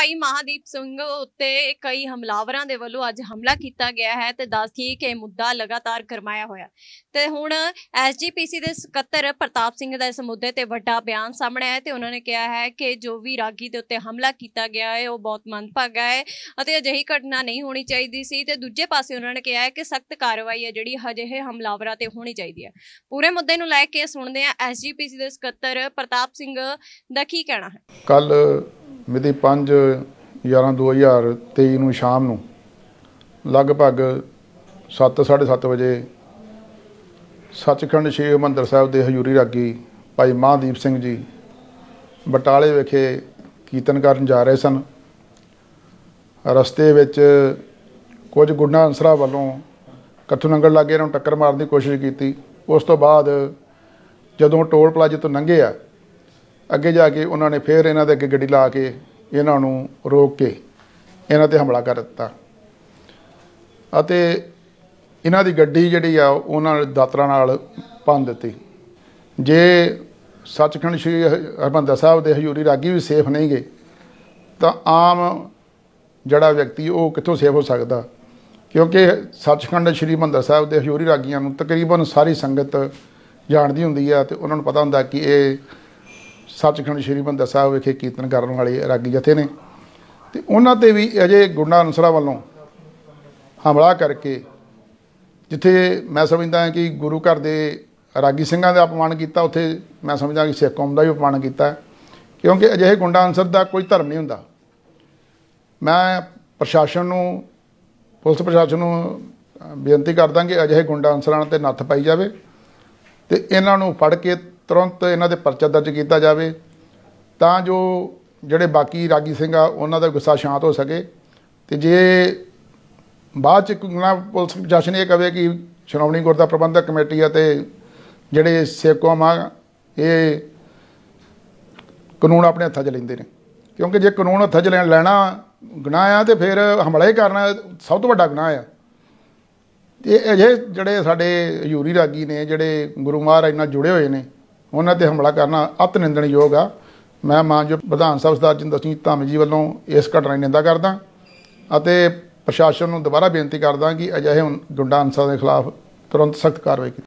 ਭਾਈ ਮਹਾਦੀਪ ਸਿੰਘ ਉੱਤੇ ਕਈ ਹਮਲਾਵਰਾਂ ਦੇ ਵੱਲੋਂ ਅੱਜ ਹਮਲਾ ਕੀਤਾ ਗਿਆ ਹੈ ਤੇ ਦੱਸਦੀ ਕਿ ਇਹ ਮੁੱਦਾ ਲਗਾਤਾਰ ਗਰਮਾਇਆ ਹੋਇਆ। ਤੇ ਹੁਣ ਐਸਜੀਪੀਸੀ ਦੇ ਸਕੱਤਰ ਪ੍ਰਤਾਪ ਸਿੰਘ ਦਾ ਇਸ ਮੁੱਦੇ ਤੇ ਵੱਡਾ ਬਿਆਨ ਸਾਹਮਣੇ ਆਇਆ ਤੇ ਉਹਨਾਂ ਨੇ ਕਿਹਾ ਹੈ ਕਿ ਜੋ ਵੀ ਰਾਗੀ ਦੇ ਉੱਤੇ ਹਮਲਾ ਕੀਤਾ ਗਿਆ ਹੈ, ਉਹ ਬਹੁਤ ਮੰਦਭਾਗਾ ਹੈ ਅਤੇ ਅਜਿਹੀ ਘਟਨਾ ਨਹੀਂ ਹੋਣੀ ਚਾਹੀਦੀ ਸੀ ਤੇ ਦੂਜੇ ਪਾਸੇ ਉਹਨਾਂ ਨੇ ਕਿਹਾ ਹੈ ਕਿ ਸਖਤ ਕਾਰਵਾਈ ਹੈ ਜਿਹੜੀ ਅਜਿਹੇ ਹਮਲਾਵਰਾਂ ਤੇ ਹੋਣੀ ਚਾਹੀਦੀ ਹੈ। ਪੂਰੇ ਮੁੱਦੇ ਨੂੰ ਲੈ ਕੇ ਸੁਣਦੇ ਹਾਂ ਐਸਜੀਪੀਸੀ ਦੇ ਸਕੱਤਰ ਪ੍ਰਤਾਪ ਸਿੰਘ ਦਾ ਕੀ ਕਹਿਣਾ ਹੈ? ਕੱਲ ਮਿਤੀ 5 11 2023 ਨੂੰ ਸ਼ਾਮ ਨੂੰ, ਲਗਭਗ 7:30 ਵਜੇ ਸੱਚਖੰਡ ਸ਼੍ਰੀ ਹਰਿਮੰਦਰ ਸਾਹਿਬ ਦੇ ਹਜ਼ੂਰੀ ਰਾਗੀ ਭਾਈ ਮਹਾਦੀਪ ਸਿੰਘ ਜੀ ਬਟਾਲੇ ਵਿਖੇ ਕੀਰਤਨ ਕਰਨ ਜਾ ਰਹੇ ਸਨ। ਰਸਤੇ ਵਿੱਚ ਕੁਝ ਗੁੰਡਾ ਅੰਸਰਾਂ ਵੱਲੋਂ ਕੱਥੂ ਨੰਗਲ ਲਾਗੇ ਇਹਨਾਂ ਨੂੰ ਟੱਕਰ ਮਾਰਨ ਦੀ ਕੋਸ਼ਿਸ਼ ਕੀਤੀ। ਉਸ ਤੋਂ ਬਾਅਦ ਜਦੋਂ ਟੋਲ ਪਲਾਜ਼ੇ ਤੋਂ ਲੰਘੇ ਆ ਅੱਗੇ ਜਾ ਕੇ ਉਹਨਾਂ ਨੇ ਫਿਰ ਇਹਨਾਂ ਦੇ ਅੱਗੇ ਗੱਡੀ ਲਾ ਕੇ ਇਹਨਾਂ ਨੂੰ ਰੋਕ ਕੇ ਇਹਨਾਂ ਤੇ ਹਮਲਾ ਕਰ ਦਿੱਤਾ। ਅਤੇ ਇਹਨਾਂ ਦੀ ਗੱਡੀ ਜਿਹੜੀ ਆ, ਉਹਨਾਂ ਨੇ ਦਾਤਰਾਂ ਨਾਲ ਭੰਨ ਦਿੱਤੀ। ਜੇ ਸੱਚਖੰਡ ਸ੍ਰੀ ਹ- ਹਰਿਮੰਦਰ ਸਾਹਿਬ ਦੇ ਹਜ਼ੂਰੀ ਰਾਗੀ ਵੀ ਸੇਫ ਨਹੀਂ ਗਏ, ਤਾਂ ਆਮ ਜਿਹੜਾ ਵਿਅਕਤੀ ਉਹ ਕਿੱਥੋਂ ਸੇਫ ਹੋ ਸਕਦਾ? ਕਿਉਂਕਿ ਸੱਚਖੰਡ ਸ੍ਰੀ ਹਰਿਮੰਦਰ ਸਾਹਿਬ ਦੇ ਹਜ਼ੂਰੀ ਰਾਗੀਆਂ ਨੂੰ ਤਕਰੀਬਨ ਸਾਰੀ ਸੰਗਤ ਜਾਣਦੀ ਹੁੰਦੀ ਆ ਤੇ ਉਹਨਾਂ ਨੂੰ ਪਤਾ ਹੁੰਦਾ ਕਿ ਇਹ ਸੱਚਖੰਡ ਸ੍ਰੀ ਹਰਿਮੰਦਰ ਸਾਹਿਬ ਵਿਖੇ ਕੀਰਤਨ ਕਰਨ ਵਾਲੇ ਰਾਗੀ ਜਥੇ ਨੇ। ਤੇ ਉਹਨਾਂ ਤੇ ਵੀ ਅਜੇ ਗੁੰਡਾ ਅਨਸਰਾਂ ਵੱਲੋਂ ਹਮਲਾ ਕਰਕੇ ਜਿੱਥੇ ਮੈਂ ਸਮਝਦਾ ਹਾਂ ਕਿ ਗੁਰੂ ਘਰ ਦੇ ਰਾਗੀ ਸਿੰਘਾਂ ਦਾ ਅਪਮਾਨ ਕੀਤਾ, ਉੱਥੇ ਮੈਂ ਸਮਝਦਾ ਕਿ ਸਿੱਖ ਕੌਮ ਦਾ ਵੀ ਅਪਮਾਨ ਕੀਤਾ। ਕਿਉਂਕਿ ਅਜਿਹੇ ਗੁੰਡਾ ਅਨਸਰ ਦਾ ਕੋਈ ਧਰਮ ਨਹੀਂ ਹੁੰਦਾ। ਮੈਂ ਪ੍ਰਸ਼ਾਸਨ ਨੂੰ, ਪੁਲਿਸ ਪ੍ਰਸ਼ਾਸਨ ਨੂੰ ਬੇਨਤੀ ਕਰਦਾ ਕਿ ਅਜਿਹੇ ਗੁੰਡਾ ਅਨਸਰਾਂ ਤੇ ਨੱਥ ਪਾਈ ਜਾਵੇ ਤੇ ਇਹਨਾਂ ਨੂੰ ਫੜ ਕੇ ਤੁਰੰਤ ਇਹਨਾਂ ਦੇ ਪਰਚਾ ਦਰਜ ਕੀਤਾ ਜਾਵੇ, ਤਾਂ ਜੋ ਜਿਹੜੇ ਬਾਕੀ ਰਾਗੀ ਸਿੰਘ ਆ, ਉਹਨਾਂ ਦਾ ਗੁੱਸਾ ਸ਼ਾਂਤ ਹੋ ਸਕੇ। ਤੇ ਜੇ ਬਾਅਦ ਚ ਕੋਈ ਪੁਲਿਸ ਪ੍ਰਸ਼ਾਸਨ ਇਹ ਕਵੇ ਕਿ ਸ਼੍ਰੋਮਣੀ ਗੁਰਦਾ ਪ੍ਰਬੰਧਕ ਕਮੇਟੀ ਆ ਤੇ ਜਿਹੜੇ ਸਿੱਖ ਕੌਮ ਆ ਇਹ ਕਾਨੂੰਨ ਆਪਣੇ ਹੱਥਾਂ 'ਚ ਲੈਂਦੇ ਨੇ। ਕਿਉਂਕਿ ਜੇ ਕਾਨੂੰਨ ਹੱਥਾਂ 'ਚ ਲੈਣ ਲੈਣਾ ਗੁਨਾਹ ਆ, ਤੇ ਫਿਰ ਹਮਲਾ ਹੀ ਕਰਨਾ ਸਭ ਤੋਂ ਵੱਡਾ ਗੁਨਾਹ ਆ। ਤੇ ਅਜੇ ਜਿਹੜੇ ਸਾਡੇ ਯੂਰੀ ਰਾਗੀ ਨੇ, ਜਿਹੜੇ ਗੁਰੂ ਮਹਾਰਾਜ ਨਾਲ ਜੁੜੇ ਹੋਏ ਨੇ ਉਹਨਾਂ ਤੇ ਹਮਲਾ ਕਰਨਾ ਅਤ ਨਿੰਦਣਯੋਗ ਆ। ਮੈਂ ਮਾਨਯੋਗ ਵਿਧਾਨ ਸਾਹਿਬ ਸਰਦਾਰ ਜਿੰਦਰ ਸਿੰਘ ਧਾਮੀ ਜੀ ਵੱਲੋਂ ਇਸ ਘਟਨਾ ਦੀ ਨਿੰਦਾ ਕਰਦਾ ਅਤੇ ਪ੍ਰਸ਼ਾਸਨ ਨੂੰ ਦੁਬਾਰਾ ਬੇਨਤੀ ਕਰਦਾ ਕਿ ਅਜਿਹੇ ਗੁੰਡਾ ਅਨਸਰਾਂ ਦੇ ਖਿਲਾਫ ਤੁਰੰਤ ਸਖਤ ਕਾਰਵਾਈ ਕੀਤੀ